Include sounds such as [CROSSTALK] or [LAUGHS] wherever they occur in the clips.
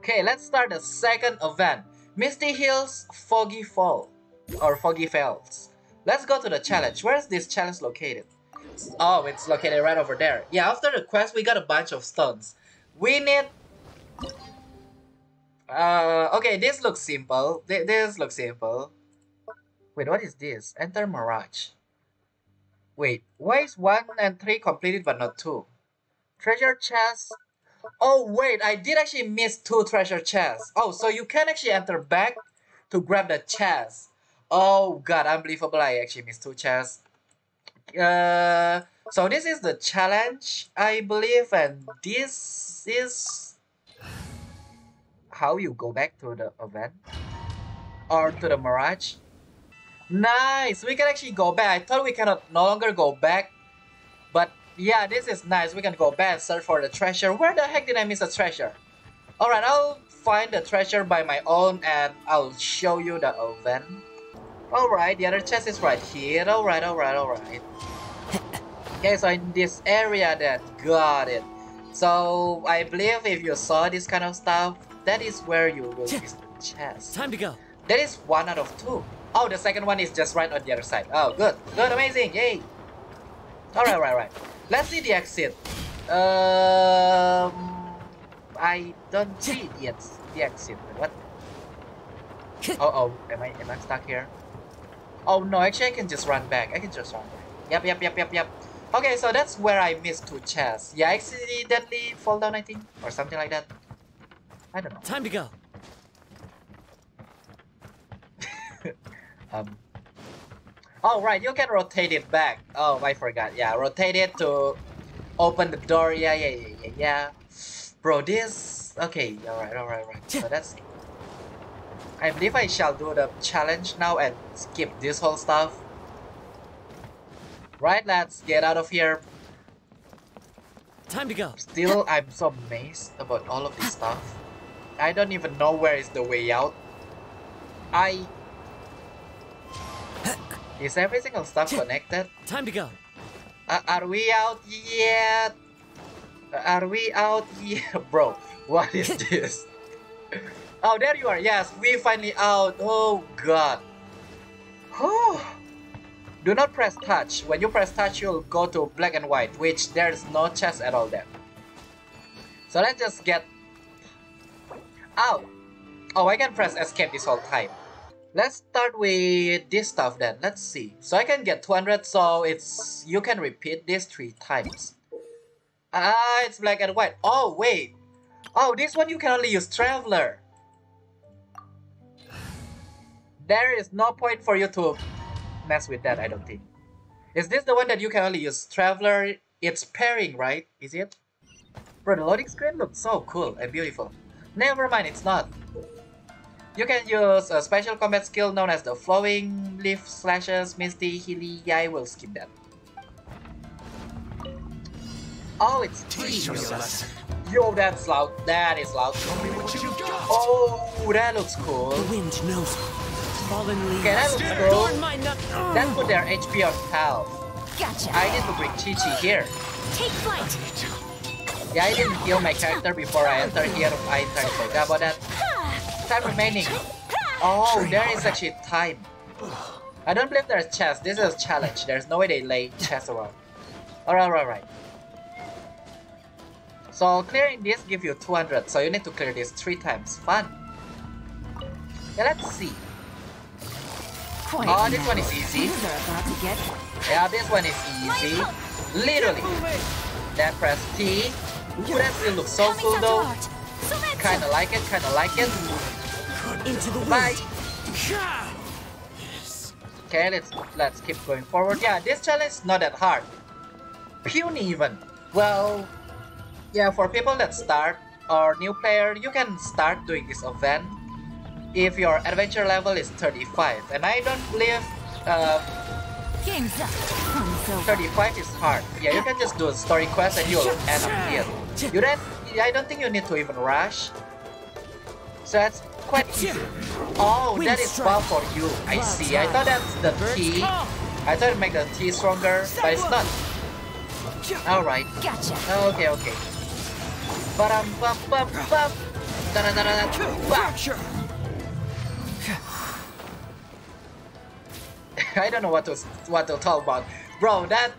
Okay, let's start the second event. Misty Hills Foggy Fall or Foggy Fells. Let's go to the challenge. Where is this challenge located? Oh, it's located right over there. Yeah, after the quest, we got a bunch of stones. We need... Uh, okay, this looks simple. This looks simple. Wait, what is this? Enter Mirage. Wait, why is 1 and 3 completed but not 2? Treasure chest. Oh, wait, I did actually miss 2 treasure chests. Oh, so you can actually enter back to grab the chest. Oh god, unbelievable, I actually missed 2 chests. Uh, so this is the challenge, I believe, and this is how you go back to the event or to the Mirage. Nice! We can actually go back. I thought we cannot no longer go back. But yeah, this is nice. We can go back and search for the treasure. Where the heck did I miss a treasure? Alright, I'll find the treasure by my own and I'll show you the oven. Alright, the other chest is right here. Alright, alright, alright. okay, so in this area then, got it. So I believe if you saw this kind of stuff, that is where you will miss the chest. Time to go. That is one out of two. Oh, the second one is just right on the other side. Oh, good. Good, amazing. Yay. Alright, right, right. Let's see the exit. Um, I don't see yet. The exit. What? [LAUGHS] Oh, oh. Am I, am I stuck here? Oh, no. Actually, I can just run back. I can just run back. Yep, yep, yep, yep, yep. Okay, so that's where I missed two chests. Yeah, accidentally fall down, I think. Or something like that. I don't know. Time to go. [LAUGHS] Um. Oh right, you can rotate it back. Oh, I forgot. Yeah, rotate it to open the door. Yeah, yeah, yeah, yeah, yeah. Bro, this. Okay, all right, all right, all right. So that's. I believe I shall do the challenge now and skip this whole stuff. Right, let's get out of here. Time to go. Still, I'm so amazed about all of this stuff. I don't even know where is the way out. I is every single stuff connected? Time to go. Uh, are we out yet? Are we out yet? [LAUGHS] Bro, what is [LAUGHS] this? oh, there you are. Yes, we finally out. Oh, God. Oh. Do not press touch. When you press touch, you'll go to black and white, which there's no chest at all there. So let's just get out. Oh, I can press escape this whole time. Let's start with this stuff then. Let's see. So I can get 200, so it's you can repeat this three times. Ah, it's black and white. Oh, wait. Oh, this one you can only use Traveler. There is no point for you to mess with that, I don't think. Is this the one that you can only use Traveler? It's pairing, right? Is it? Bro, the loading screen looks so cool and beautiful. Never mind, it's not. You can use a special combat skill known as the Flowing Leaf Slashes Misty Healy. Yeah, I will skip that. Oh, it's Teach me. Yo, that's loud. That is loud. Oh, that looks cool. The wind knows. Fallen leaves. Okay, that looks cool. Adorn my nut. That put their HP on half. Gotcha. I need to bring Qiqi here. Take flight. Yeah, I didn't heal my character before I entered here. I entered. Forgot about that. Time remaining. Oh, there is actually time. I don't believe there's chess. This is a challenge. There's no way they lay chess around. Alright, alright, alright. So clearing this gives you 200. So you need to clear this three times. Fun. Yeah, let's see. Oh, this one is easy. Yeah, this one is easy. Literally. Then press T. Ooh, that still looks so cool though. Kinda like it, kinda like it. Into the wind. Bye. Okay, let's let's keep going forward. Yeah, this challenge is not that hard. Puny even. Well, yeah, for people that start or new player, you can start doing this event if your adventure level is 35. And I don't believe uh, game's up. 35 is hard. Yeah, you can just do a story quest and you'll end up here. You don't. I don't think you need to even rush. So that's quite easy. Oh, that is spell for you. I see. I thought that's the T. I thought it make the T stronger, but it's not. Alright. Gotcha. Okay, okay. Ba-dum, bum, bum, bum. Da-da-da-da-da. [LAUGHS] I don't know what to what to talk about, bro. That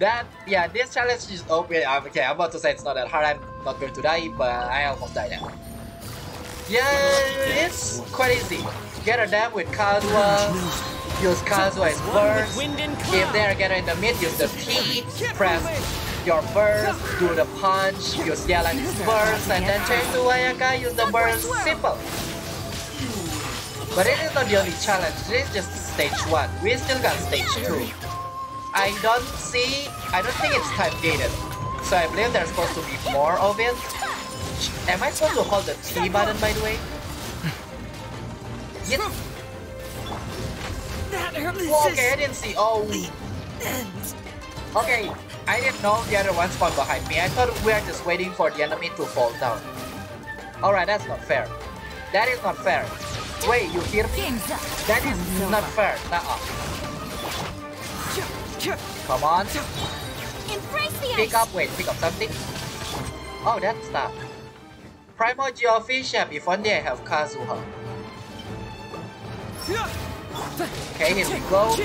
that yeah, this challenge is open. Okay, I'm about to say it's not that hard. I'm not going to die, but I almost died now. Yeah, it's quite easy. Get a dam with Kazuha. Use Kazuha as burst. If they are getting in the mid, use the T. Press your burst. Do the punch. Use Yelan's burst, and then change to Ayaka. Use the burst. Simple. But it is not the only challenge. This is just stage one. We still got stage two. I don't see. I don't think it's time gated. So I believe there's supposed to be more of it. Am I supposed to hold the T button by the way? [LAUGHS] That hurt. Oh, okay, I didn't see. Oh. Okay, I didn't know the other one spawned behind me. I thought we are just waiting for the enemy to fall down. Alright, that's not fair. That is not fair. Wait, you hear me? That is not fair. Nuh-uh. Come on. Pick up, wait, pick up something. Oh, that's stuff. Primal Geofish, if only I have Kazuha. Okay, here we go.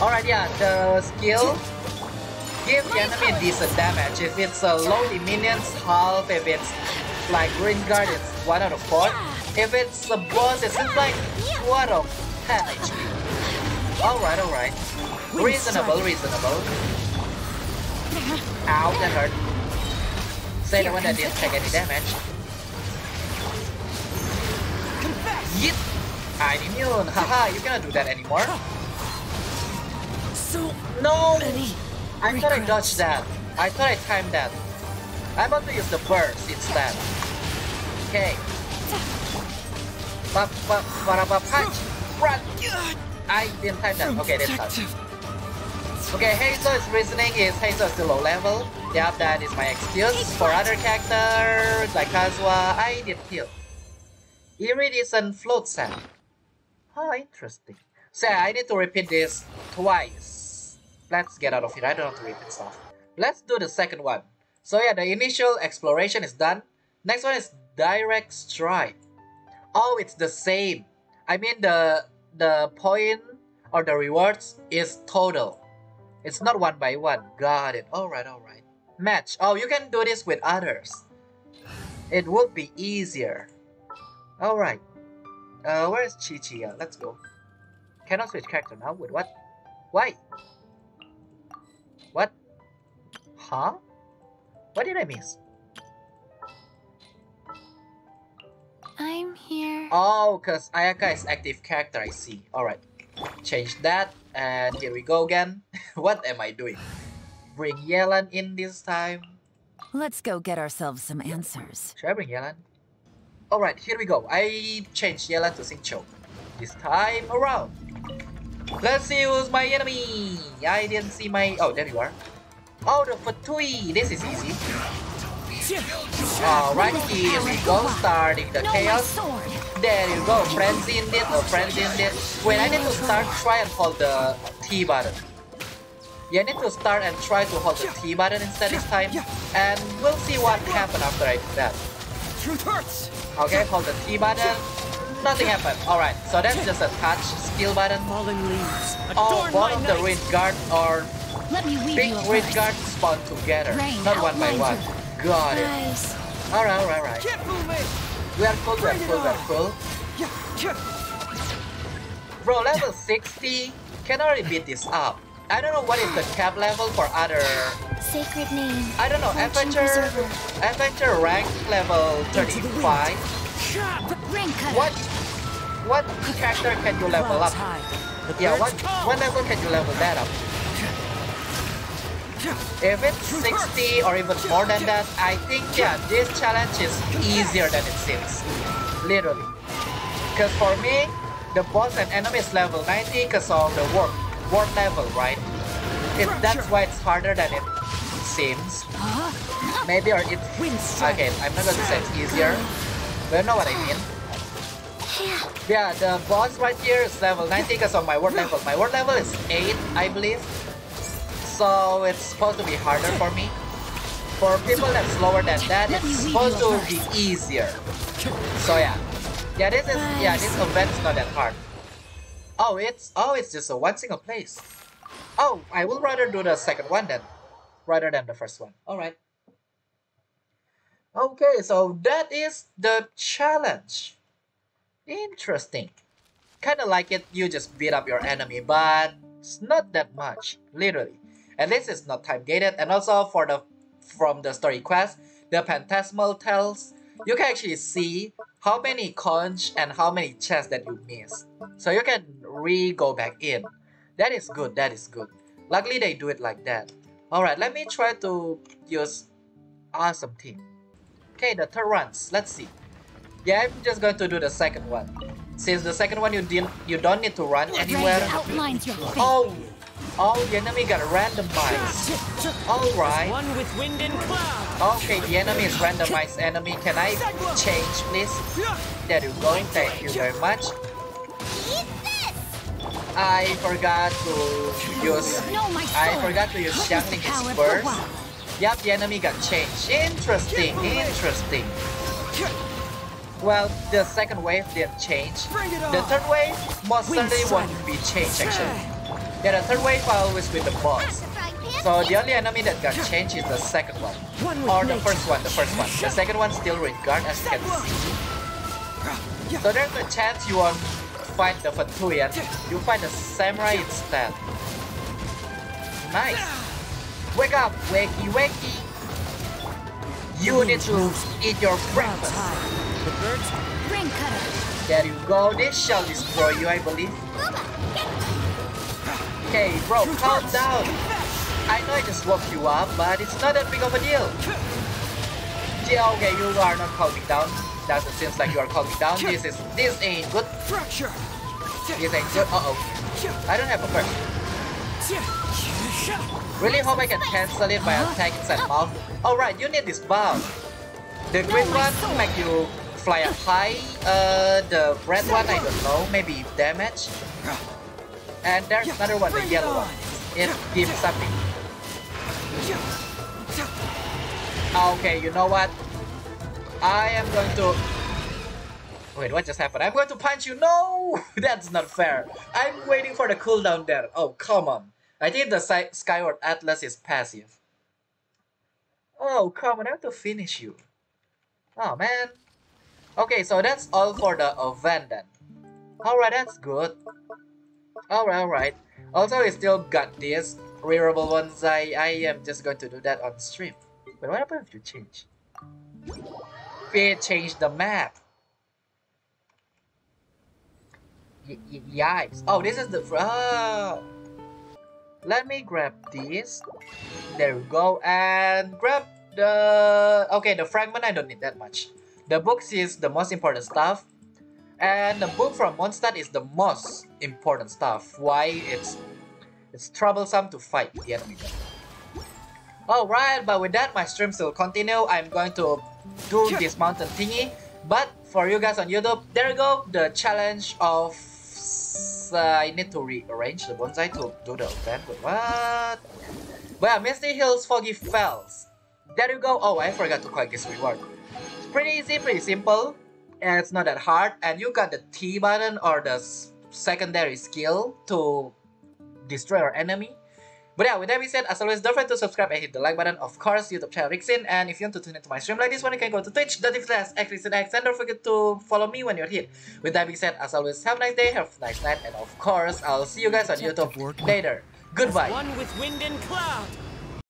Alright, yeah, the skill give the enemy decent damage. If it's a low minions, half. If it's like Green Guard, it's 1 out of 4. If it's a boss, it's like 2 out of 10 HP. Alright, alright. Reasonable, reasonable. Ow, that hurt. Say the one that didn't take any damage. Yip! I'm immune. Haha, you cannot do that anymore. so No! I thought I dodged that. I thought I timed that. I'm about to use the burst instead. Okay. Pop, pop, para, pop, punch! Run! I didn't time that. Okay, this time. Okay, Heizou is reasoning is Heizou is still low level. Yep, that is my excuse. For other characters like Kazuha, I did kill. Iridescent float sand. How interesting. So yeah, I need to repeat this twice. Let's get out of here. I don't have to repeat stuff. Let's do the second one. So yeah, the initial exploration is done. Next one is direct strike. Oh, it's the same. I mean the the point or the rewards is total. It's not one by one. Got it. Alright, alright. Match. Oh, you can do this with others. It would be easier. Alright. Uh, where is Qiqi? Uh, let's go. Cannot switch character now? With what? Why? What? Huh? What did I miss? I'm here. Oh, because Ayaka is active character, I see. Alright. Change that, and here we go again. [LAUGHS] what am I doing? Bring Yelan in this time. Let's go get ourselves some answers. Should I bring Yelan? Alright, here we go. I changed Yelan to Xingqiu. This time around. Let's see who's my enemy. I didn't see my... Oh, there you are. Oh, the Fatui. This is easy. Alright, here we go. Starting the No, chaos. There you go, friends in it or friends in it. Wait, I need to start, try and hold the T button. Yeah, I need to start and try to hold the T button instead this time. And we'll see what happens after I do that. Truth hurts. Okay, hold the T button. Nothing happened. Alright, so that's just a touch skill button. Fallen leaves. Oh, my of the. Red Guard or Let me weave big you Red. Guard spawn together. Rain Not one by one. Got it. Alright, alright, alright. Can't fool me. We are cool, we are cool, we are cool. Bro, level 60 can already beat this up. I don't know what is the cap level for other. Sacred name. I don't know. Adventure, adventure rank level 35. Ring cutter. What? What character can you level up? Clouds high. The Yeah, birds what call. what level can you level that up? If it's 60 or even more than that, I think yeah, this challenge is easier than it seems. Literally. Because for me, the boss and enemy is level 90 because of the work, work level, right? It, that's why it's harder than it seems. Maybe or it's Wind okay. I'm not gonna say it's easier, but you know what I mean. Yeah, the boss right here is level 90 because of my word level. My word level is 8, I believe. So it's supposed to be harder for me. For people that's lower than that, it's supposed to be easier. So yeah, yeah, this is yeah, this event is not that hard. Oh, it's oh, it's just a one single place. Oh, I will rather do the second one then, rather than the first one. All right. Okay, so that is the challenge. Interesting. Kind of like it, you just beat up your enemy, but it's not that much, literally. At least it's not time gated, and also for the from the story quest, the Phantasmal tells you can actually see how many conch and how many chests that you missed. So you can re-go back in. That is good, that is good. Luckily they do it like that. Alright, let me try to use awesome team. Okay, the third ones, let's see. Yeah, I'm just going to do the second one. Since the second one you didn't you don't need to run anywhere. Rank outlines your fate. Oh, oh, the enemy got randomized. Alright. One with wind and cloud. Okay, the enemy is randomized enemy. Can I change, please? There you go. Thank you very much. I forgot to use. I forgot to use Witness the Xiangling power of the burst. Yep, the enemy got changed. Interesting, interesting. Well, the second wave didn't change. The third wave most certainly won't be changed actually. Yeah, the third wave are always with the boss. So the only enemy that got changed is the second one. One Or the first one, the first one. The second one still regard as you can see. So there's a chance you won't fight the Fatuyan. You fight the Samurai instead. Nice. Wake up, wakey wakey. You need to eat your Clouds breakfast. The birds Ring cutter. There you go. This shall destroy you, I believe. Okay, bro, calm down. I know I just woke you up, but it's not that big of a deal. Yeah, okay, you are not calming down. Doesn't seem like you are calming down. This is this ain't good. fracture. This ain't good. Uh oh. I don't have a perk. Really hope I can cancel it by attacking inside mouth. Alright, you need this bomb. The green one to make you fly up high. Uh, the red one I don't know, maybe damage. And there's another one, the yellow one. It gives something. Ah, Okay, you know what? I am going to. Wait, what just happened? I'm going to punch you. No, [LAUGHS] that's not fair. I'm waiting for the cooldown there. Oh, come on. I think the Sky- Skyward Atlas is passive. Oh, come on. I have to finish you. Oh, man. Okay, so that's all for the event then. Alright, that's good. Alright, alright. Also, we still got this rearable ones. I, I am just going to do that on stream. But what happens if you change? We change the map. Y yikes. Oh, this is the. Ah. Let me grab this. There we go. And grab the. Okay, the fragment, I don't need that much. The books is the most important stuff. And the book from Mondstadt is the most important stuff. Why it's it's troublesome to fight the enemy. Alright, but with that, my stream still continue. I'm going to do this mountain thingy. But for you guys on YouTube, there you go. The challenge of... Uh, I need to rearrange the bonsai to do the event. But what? Well, Misty Hills Foggy Fells. There you go. Oh, I forgot to collect this reward. It's pretty easy, pretty simple. And it's not that hard. And you got the T button or the secondary skill to destroy our enemy. But yeah, with that being said, as always, don't forget to subscribe and hit the like button. Of course, YouTube channel Richzyn. And if you want to tune into my stream like this one, you can go to twitch.tv slash xrichzynx. And don't forget to follow me when you're here. With that being said, as always, have a nice day, have a nice night. And of course, I'll see you guys on YouTube later. Goodbye. One with wind and cloud.